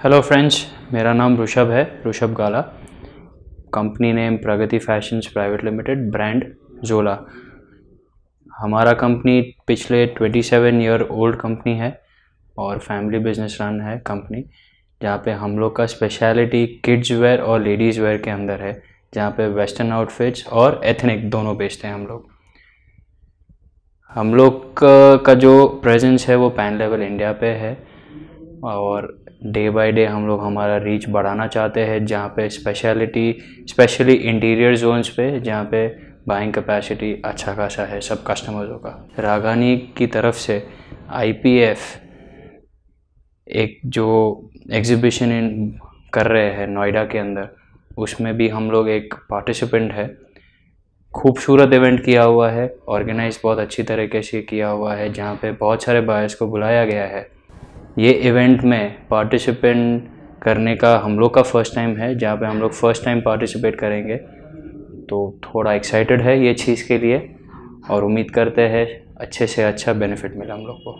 Hello friends मेरा नाम ऋषभ है, Rishabh Gala. Company name Pragati fashions private limited brand Jola हमारा कंपनी पिछले 27 ईयर ओल्ड कंपनी है और फैमिली बिज़नेस रन है कंपनी जहाँ पे हम लोग का स्पेशलिटी किड्स वेयर और लेडीज़ वेयर के अंदर है, जहाँ पे वेस्टर्न आउटफिट्स और एथनिक दोनों बेचते हैं हम लोग। हम लोग का जो प्रेजेंस है वो पैन लेवल इंडिया पे है और डे बाय डे हम लोग हमारा रीच बढ़ाना चाहते हैं, जहाँ पे स्पेशलिटी स्पेशली इंटीरियर जोन्स पे, जहाँ पे बाइंग कैपेसिटी अच्छा खासा है सब कस्टमर्सों का। रागानी की तरफ़ से आईपीएफ एक जो एग्जीबिशन इन कर रहे हैं नोएडा के अंदर, उसमें भी हम लोग एक पार्टिसिपेंट है। खूबसूरत इवेंट किया हुआ है ऑर्गेनाइज बहुत अच्छी तरीके से किया हुआ है, जहाँ पे बहुत सारे बायर्स को बुलाया गया है। ये इवेंट में पार्टिसिपेंट करने का हम लोग का फ़र्स्ट टाइम है, जहाँ पे हम लोग फ़र्स्ट टाइम पार्टिसिपेट करेंगे। तो थोड़ा एक्साइटेड है ये चीज़ के लिए और उम्मीद करते हैं अच्छे से अच्छा बेनिफिट मिला हम लोग को।